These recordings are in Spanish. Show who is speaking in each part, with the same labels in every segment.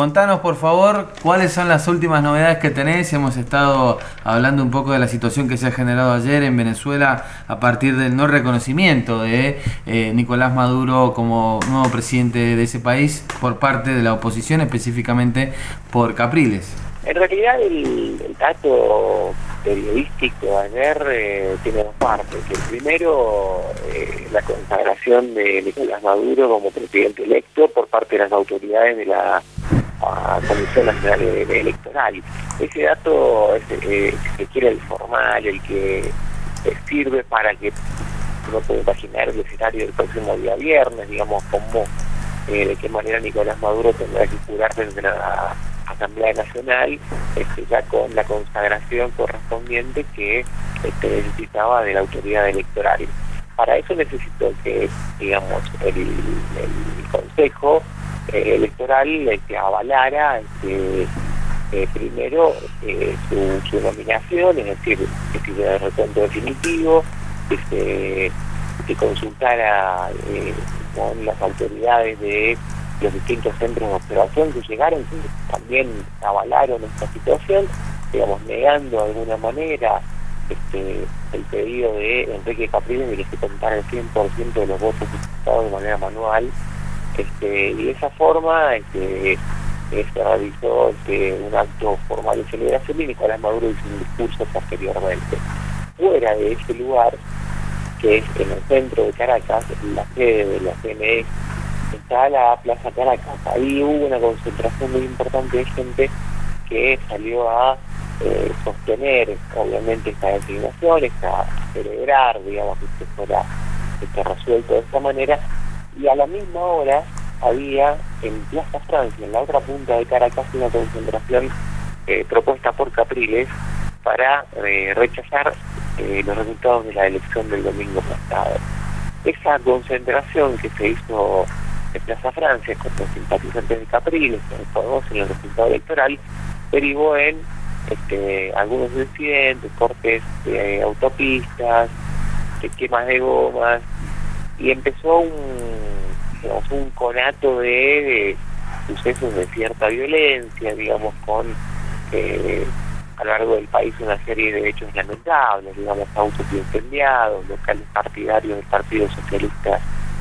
Speaker 1: Contanos, por favor, cuáles son las últimas novedades que tenés. Hemos estado hablando un poco de la situación que se ha generado ayer en Venezuela a partir del no reconocimiento de eh, Nicolás Maduro como nuevo presidente de ese país por parte de la oposición, específicamente por Capriles.
Speaker 2: En realidad el, dato periodístico ayer eh, tiene dos partes. El primero, eh, la consagración de Nicolás Maduro como presidente electo por parte de las autoridades de la Comisión Nacional Electoral. Ese dato es eh, que quiere el formal, el que sirve para que uno puede imaginar el escenario del próximo día viernes, digamos, cómo, eh, de qué manera Nicolás Maduro tendrá que curarse desde la Asamblea Nacional, este, ya con la consagración correspondiente que este, necesitaba de la autoridad electoral. Para eso necesito que, digamos, el Consejo eh, electoral que avalara este, eh, primero eh, su, nominación, es decir, que se el recuento definitivo, que se, que consultara con las autoridades de los distintos centros de observación que llegaron, que también avalaron esta situación, digamos, negando de alguna manera este, el pedido de Enrique Capriles de que se contara el 100% de los votos disputados de manera manual este, y de esa forma este, se realizó este, un acto formal de celebración y Nicolás Maduro hizo un discurso posteriormente. Fuera de ese lugar, que es en el centro de Caracas, la sede de la CNE, está la Plaza Caracas. Ahí hubo una concentración muy importante de gente que salió a eh, sostener obviamente esta designación, a celebrar, digamos, que fuera este, resuelto de esta manera, y a la misma hora había en Plaza Francia, en la otra punta de Caracas, una concentración eh, propuesta por Capriles para eh, rechazar eh, los resultados de la elección del domingo pasado. Esa concentración que se hizo en Plaza Francia con los simpatizantes de Capriles, con en el resultado electoral, derivó en este, algunos incidentes, cortes de autopistas, de quemas de gomas, y empezó un, un conato de, sucesos de cierta violencia, digamos, con eh, a lo largo del país una serie de hechos lamentables, digamos, autos incendiados, locales partidarios del Partido Socialista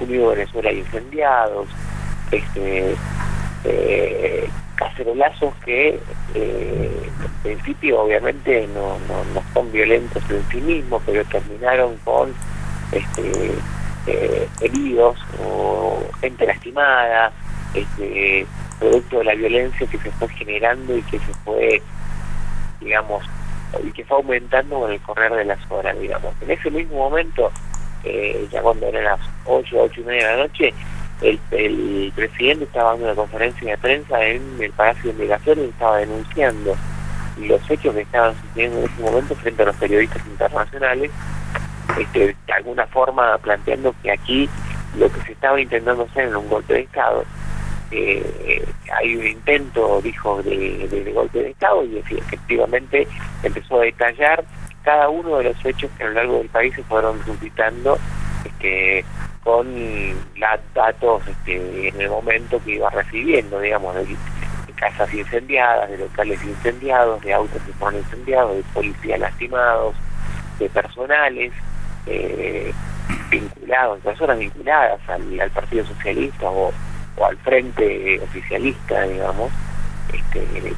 Speaker 2: Unido de Venezuela incendiados, este eh, cacerolazos que eh, en principio obviamente no, no, no son violentos en sí mismos, pero terminaron con este eh, heridos o gente lastimada, este, producto de la violencia que se fue generando y que se fue, digamos, y que fue aumentando con el correr de las horas, digamos. En ese mismo momento, eh, ya cuando eran las 8, 8 y media de la noche, el, presidente estaba dando una conferencia de prensa en el Palacio de Migración y estaba denunciando los hechos que estaban sucediendo en ese momento frente a los periodistas internacionales este, de alguna forma planteando que aquí lo que se estaba intentando hacer en un golpe de Estado, eh, hay un intento, dijo, de, golpe de Estado y efectivamente empezó a detallar cada uno de los hechos que a lo largo del país se fueron suscitando este, con los datos este, en el momento que iba recibiendo, digamos, de, de, casas incendiadas, de locales incendiados, de autos que fueron incendiados, de policías lastimados, de personales, eh, vinculados, personas vinculadas al, Partido Socialista o, al Frente Oficialista, digamos, este,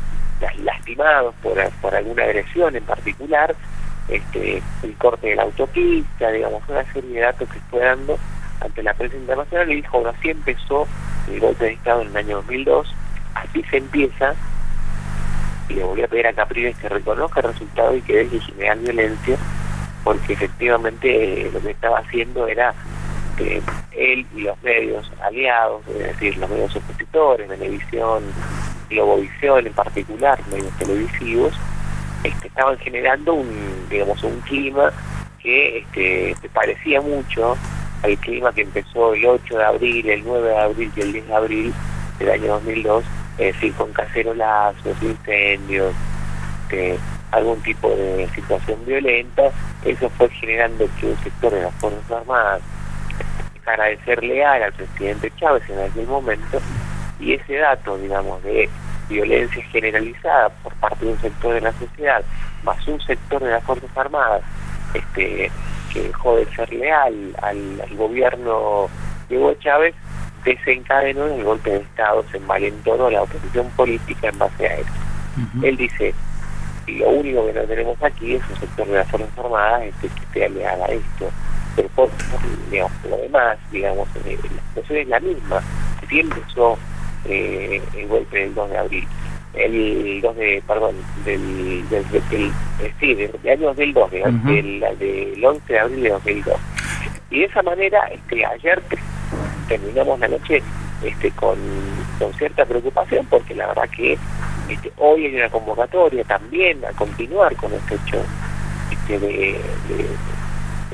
Speaker 2: lastimados por, alguna agresión en particular, este, el corte de la autopista, digamos, una serie de datos que fue dando ante la prensa internacional y dijo, así empezó el golpe de Estado en el año 2002, así se empieza, y le voy a pedir a Capriles que reconozca el resultado y que deje generar violencia, porque efectivamente lo que estaba haciendo era que él y los medios aliados, es decir, los medios opositores, televisión, Globovisión en particular, medios televisivos, este, estaban generando un, digamos, un clima que este, parecía mucho al clima que empezó el 8 de abril, el 9 de abril y el 10 de abril del año 2002, es decir, con cacerolazos, incendios, que algún tipo de situación violenta, eso fue generando que un sector de las Fuerzas Armadas dejara de ser leal al presidente Chávez en aquel momento Y ese dato, digamos, de violencia generalizada por parte de un sector de la sociedad, más un sector de las Fuerzas Armadas, este, que dejó de ser leal al, gobierno de Hugo Chávez, desencadenó en el golpe de Estado, se envalentonó la oposición política en base a eso. Él dice, lo único que no tenemos aquí es un sector de las Fuerzas Armadas este, que esté leal a esto. Pero por, lo demás, digamos, eh, la situación es la misma. Si empezó eh, el golpe del 2 de abril, el 2 de, perdón, del, del, del, eh, sí, del, año 2002, del, del 11 de abril de 2002. Y de esa manera, este, ayer terminamos la noche este, con, con cierta preocupación porque la verdad que hoy hay una convocatoria también a continuar con este hecho este, de,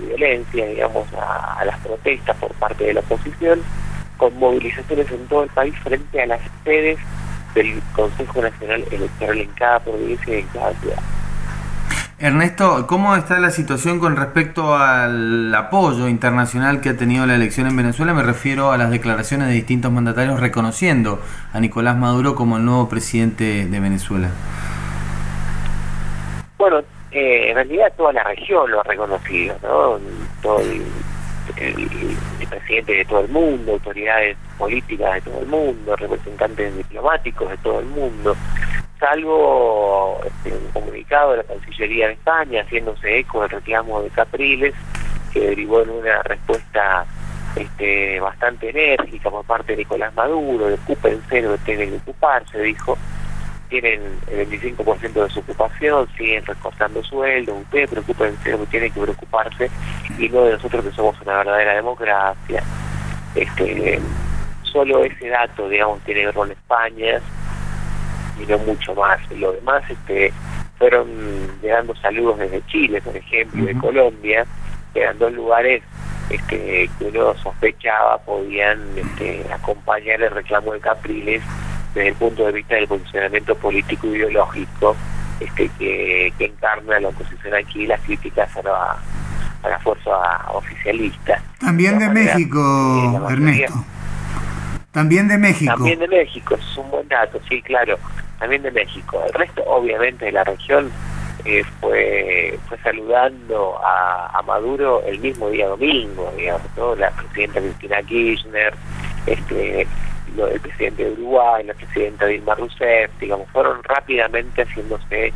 Speaker 2: violencia, digamos, a, las protestas por parte de la oposición, con movilizaciones en todo el país frente a las sedes del Consejo Nacional Electoral en cada provincia y en cada ciudad.
Speaker 1: Ernesto, ¿cómo está la situación con respecto al apoyo internacional que ha tenido la elección en Venezuela? Me refiero a las declaraciones de distintos mandatarios reconociendo a Nicolás Maduro como el nuevo presidente de Venezuela.
Speaker 2: Bueno, eh, en realidad toda la región lo ha reconocido, ¿no? Todo el, presidente de todo el mundo, autoridades políticas de todo el mundo, representantes diplomáticos de todo el mundo salvo este, un comunicado de la Cancillería de España haciéndose eco del reclamo de Capriles, que derivó en una respuesta este, bastante enérgica por parte de Nicolás Maduro, de ocúpense que tienen que ocuparse, dijo, tienen el 25% de su ocupación, siguen recortando sueldos, ustedes preocupense que tienen que preocuparse y no de nosotros que somos una verdadera democracia. Este, solo ese dato, digamos, tiene que ver España, y no mucho más. Lo demás este, fueron llegando saludos desde Chile, por ejemplo, de Colombia, que eran dos lugares este, que uno sospechaba podían este, acompañar el reclamo de Capriles desde el punto de vista del funcionamiento político y ideológico este, que, encarna la oposición aquí y las críticas a la, a la fuerza oficialista.
Speaker 3: También de, México, Ernesto. También de México.
Speaker 2: También de México, es un buen dato, sí, claro también de México. El resto, obviamente, de la región eh, fue, fue saludando a, Maduro el mismo día domingo, digamos, ¿no? La presidenta Cristina Kirchner, este, el presidente de Uruguay, la presidenta Dilma Rousseff, digamos, fueron rápidamente haciéndose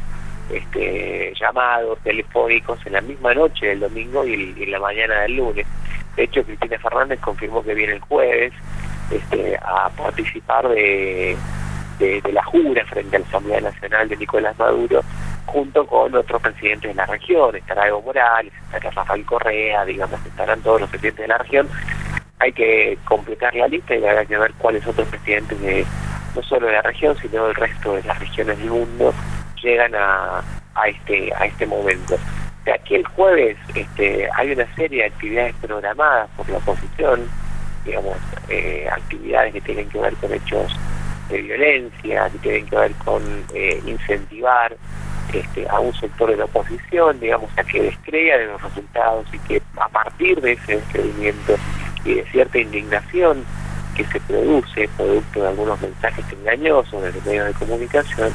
Speaker 2: este, llamados telefónicos en la misma noche del domingo y, en la mañana del lunes. De hecho, Cristina Fernández confirmó que viene el jueves este, a participar de la jura frente a la Asamblea Nacional de Nicolás Maduro, junto con otros presidentes de la región, estará Evo Morales, estará Rafael Correa, digamos, estarán todos los presidentes de la región. Hay que completar la lista y habrá que ver cuáles otros presidentes de no solo de la región, sino del resto de las regiones del mundo llegan a, a este a este momento. Aquí el jueves este, hay una serie de actividades programadas por la oposición, digamos, eh, actividades que tienen que ver con hechos de violencia, que tienen que ver con eh, incentivar este, a un sector de la oposición, digamos, a que descrea de los resultados y que a partir de ese descreimiento y de cierta indignación que se produce producto de algunos mensajes engañosos de los medios de comunicación,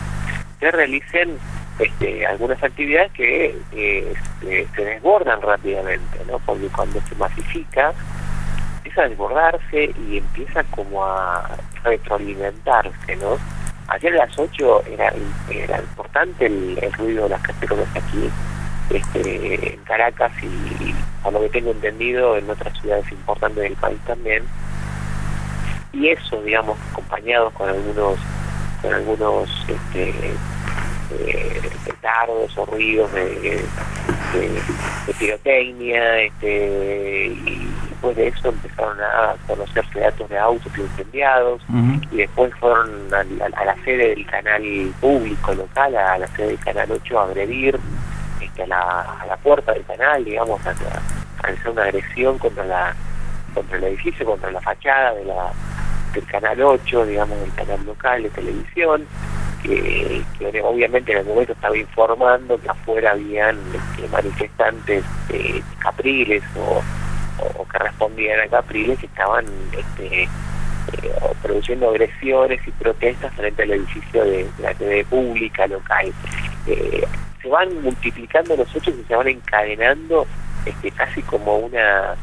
Speaker 2: se realicen este, algunas actividades que eh, este, se desbordan rápidamente, ¿no? porque cuando se masifica empieza a desbordarse y empieza como a retroalimentarse, ¿no? Ayer a las 8 era, importante el, ruido de las cacerolas aquí este, en Caracas y, a lo que tengo entendido, en otras ciudades importantes del país también. Y eso, digamos, acompañado con algunos con algunos este, eh, o ruidos de, de, pirotecnia este, y después de eso empezaron a conocerse datos de autos incendiados y después fueron a, la sede del canal público local, a la sede del canal 8 a agredir este, a, la, puerta del canal, digamos, a, realizar una agresión contra la contra el edificio, contra la fachada de la del canal 8, digamos, del canal local de televisión, que, obviamente en el momento estaba informando que afuera habían este, manifestantes eh, capriles o o, que respondían a Capriles que estaban este, eh, produciendo agresiones y protestas frente al edificio de, la TV pública local. Eh, se van multiplicando los hechos y se van encadenando este, casi como una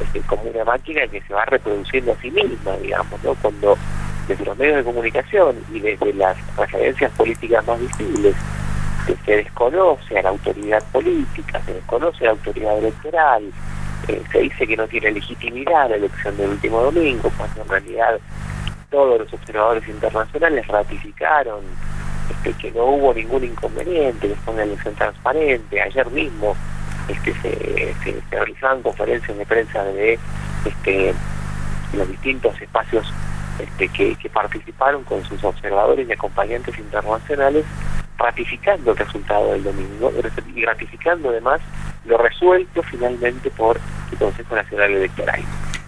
Speaker 2: este, como una máquina que se va reproduciendo a sí misma, digamos, ¿no? Cuando desde los medios de comunicación y desde las referencias políticas más visibles se desconoce a la autoridad política, se desconoce a la autoridad electoral, se dice que no tiene legitimidad la elección del último domingo, cuando en realidad todos los observadores internacionales ratificaron este, que no hubo ningún inconveniente, que fue una elección transparente. Ayer mismo este, se, se, realizaban conferencias de prensa de este, los distintos espacios que participaron con sus observadores y acompañantes internacionales ratificando el resultado del domingo y ratificando además lo resuelto finalmente por el Consejo Nacional Electoral.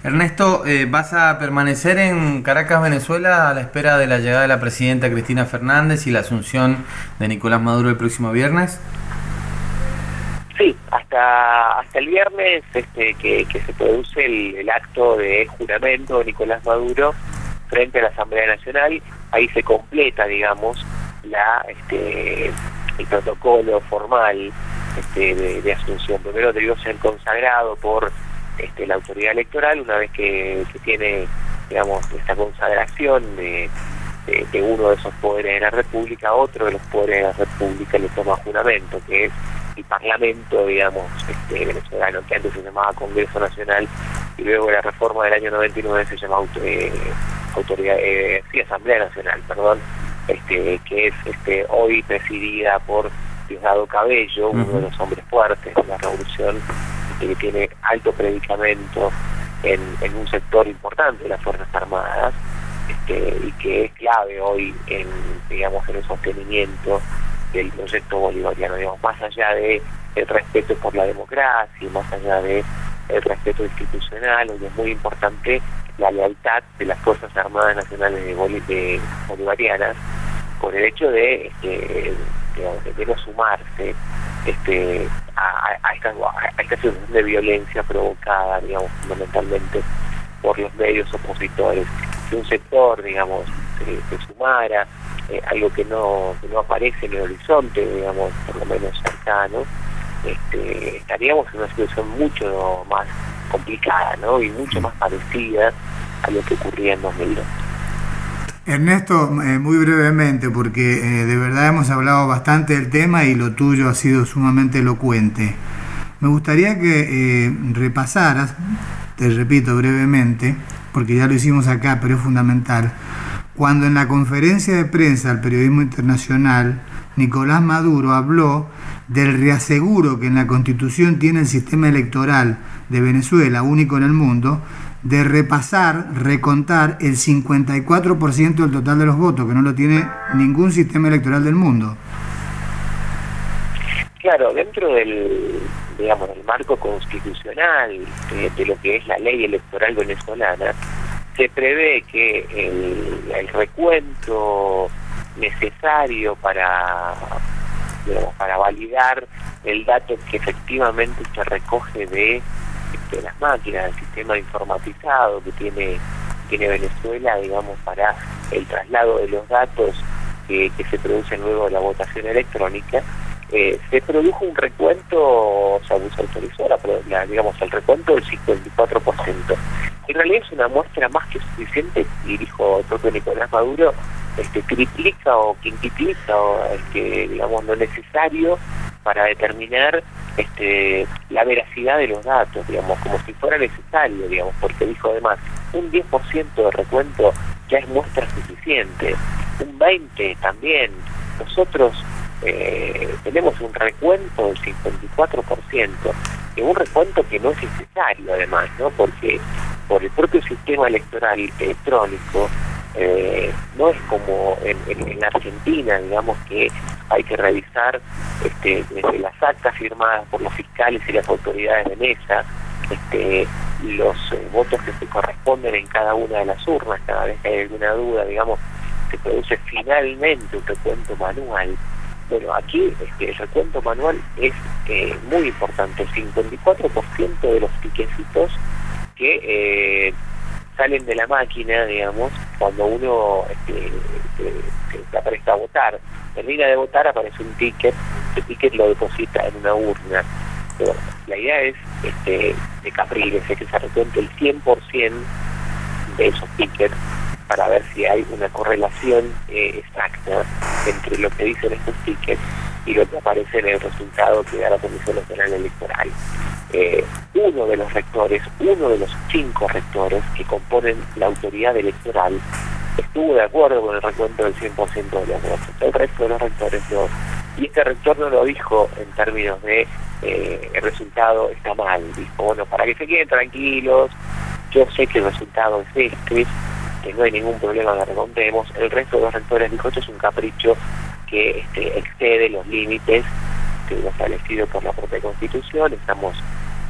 Speaker 1: Ernesto, eh, ¿vas a permanecer en Caracas, Venezuela, a la espera de la llegada de la presidenta Cristina Fernández y la asunción de Nicolás Maduro el próximo viernes?
Speaker 2: Sí, hasta hasta el viernes este, que, se produce el, el, acto de juramento de Nicolás Maduro frente a la Asamblea Nacional, ahí se completa, digamos, la este, el protocolo formal este, de, asunción. Primero debió ser consagrado por este, la autoridad electoral una vez que, tiene digamos esta consagración de, de, uno de esos poderes de la República, otro de los poderes de la República le toma juramento, que es el Parlamento, digamos, este, venezolano, que antes se llamaba Congreso Nacional y luego de la reforma del año 99 se llama eh, autoridad, eh, sí, Asamblea Nacional, perdón, este, que es este, hoy presidida por Diosdado Cabello, uno de los hombres fuertes de la revolución, este, que tiene alto predicamento en, un sector importante de las Fuerzas Armadas, este, y que es clave hoy en, digamos, en el sostenimiento del proyecto bolivariano, digamos, más allá de el respeto por la democracia, más allá de el respeto institucional, hoy es muy importante la lealtad de las Fuerzas Armadas Nacionales de, Bolivarianas por el hecho de, este, de, no sumarse este, a, a, esta, a situación de violencia provocada, digamos, fundamentalmente por los medios opositores. Que un sector, digamos, se, sumara, eh, algo que no, que no aparece en el horizonte, digamos, por lo menos cercano, este, estaríamos en una situación mucho más complicada ¿no? y mucho más parecida a lo que ocurría en 2002.
Speaker 3: Ernesto, eh, muy brevemente, porque eh, de verdad hemos hablado bastante del tema y lo tuyo ha sido sumamente elocuente. Me gustaría que eh, repasaras, te repito brevemente, porque ya lo hicimos acá, pero es fundamental, cuando en la conferencia de prensa al periodismo internacional, Nicolás Maduro habló del reaseguro que en la constitución tiene el sistema electoral de Venezuela, único en el mundo, de repasar, recontar el 54% del total de los votos, que no lo tiene ningún sistema electoral del mundo.
Speaker 2: Claro, dentro del, digamos, del marco constitucional de, lo que es la ley electoral venezolana, se prevé que el, recuento necesario para para validar el dato que efectivamente se recoge de, las máquinas, del sistema informatizado que tiene, tiene Venezuela, digamos, para el traslado de los datos que, se producen luego de la votación electrónica, eh, se produjo un recuento, o sea, se autorizó la, digamos, el recuento del 54%. En realidad es una muestra más que suficiente, y dijo el propio Nicolás Maduro, este, triplica o quintuplica o este, digamos lo necesario para determinar este, la veracidad de los datos, digamos, como si fuera necesario, digamos, porque dijo además, un 10% de recuento ya es muestra suficiente, un 20% también. Nosotros eh, tenemos un recuento del 54%, y un recuento que no es necesario además, ¿no? Porque por el propio sistema electoral electrónico, eh, no es como en, en, Argentina, digamos que hay que revisar este, desde las actas firmadas por los fiscales y las autoridades de mesa, este, los eh, votos que se corresponden en cada una de las urnas, cada vez que hay alguna duda, digamos, se produce finalmente un recuento manual. Bueno, aquí este, el recuento manual es eh, muy importante, el 54% de los piquecitos que salen de la máquina, digamos, cuando uno este, se, apresta a votar. Termina de votar, aparece un ticket, ese ticket lo deposita en una urna. La idea es este, de Capriles, es que se recuente el 100% de esos tickets para ver si hay una correlación eh, exacta entre lo que dicen estos tickets y lo que aparece en el resultado que da la Comisión Nacional Electoral. Eh, uno de los rectores, uno de los cinco rectores que componen la autoridad electoral, estuvo de acuerdo con el recuento del 100% de los votos. El resto de los rectores no. Y este rector no lo dijo en términos de eh, el resultado está mal. Dijo, bueno, para que se queden tranquilos, yo sé que el resultado es este, que no hay ningún problema que recontemos. El resto de los rectores dijo, esto es un capricho que este, excede los límites que lo establecido por la propia Constitución. Estamos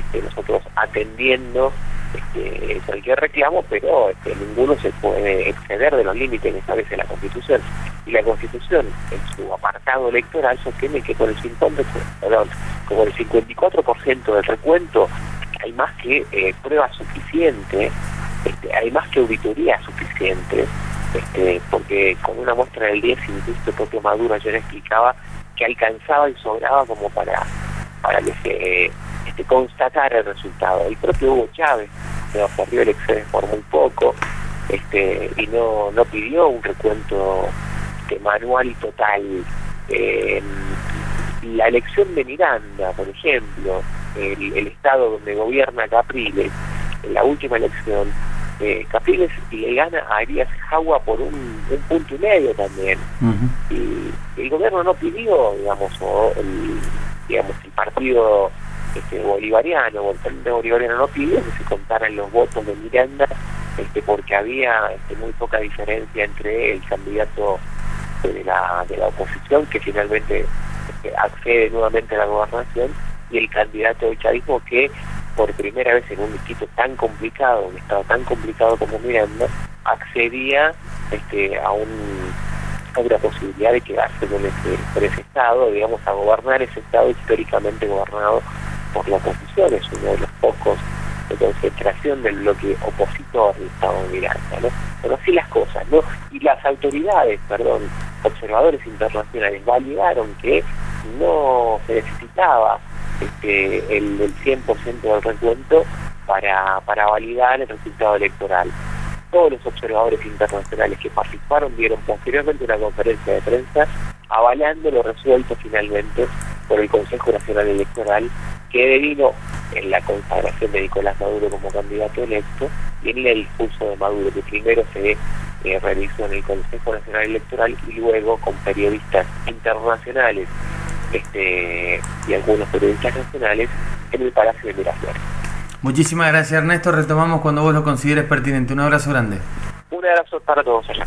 Speaker 2: este, nosotros atendiendo este, cualquier reclamo, pero este, ninguno se puede exceder de los límites que establece la Constitución. Y la Constitución, en su apartado electoral, sostiene que con el 50, perdón, como el 54% del recuento hay más que eh, prueba suficiente, este, hay más que auditoría suficiente, este, porque con una muestra del 10, incluso el propio Maduro ayer explicaba que alcanzaba y sobraba como para, para que se este, constatara el resultado. El propio Hugo Chávez se perdió el por muy poco este, y no, no pidió un recuento este, manual y total. Eh, la elección de Miranda, por ejemplo, el, estado donde gobierna Capriles, en la última elección, eh, Capriles le gana a Arias Jagua por un, punto y medio también. Y el gobierno no pidió, digamos, el, digamos, el partido este, bolivariano o el partido bolivariano no pidió que se contaran los votos de Miranda este, porque había este, muy poca diferencia entre el candidato de la, de la oposición que finalmente este, accede nuevamente a la gobernación y el candidato del chavismo que por primera vez en un distrito tan complicado, un estado tan complicado como Miranda, accedía este, a, un, a una posibilidad de quedarse con ese, ese estado, digamos, a gobernar ese estado históricamente gobernado por la oposición, es uno de los pocos de concentración del bloque opositor del Estado de Miranda, ¿no? Pero así las cosas, ¿no? Y las autoridades, perdón, observadores internacionales validaron que no se necesitaba este, el, el 100% del recuento para, para validar el resultado electoral. Todos los observadores internacionales que participaron dieron posteriormente una conferencia de prensa avalando lo resuelto finalmente por el Consejo Nacional Electoral que devino en la consagración de Nicolás Maduro como candidato electo y en el discurso de Maduro que primero se eh, realizó en el Consejo Nacional Electoral y luego con periodistas internacionales este, y algunos periodistas nacionales en el Palacio de Miraflores.
Speaker 1: Muchísimas gracias Ernesto, retomamos cuando vos lo consideres pertinente. Un abrazo grande.
Speaker 2: Un abrazo para todos allá.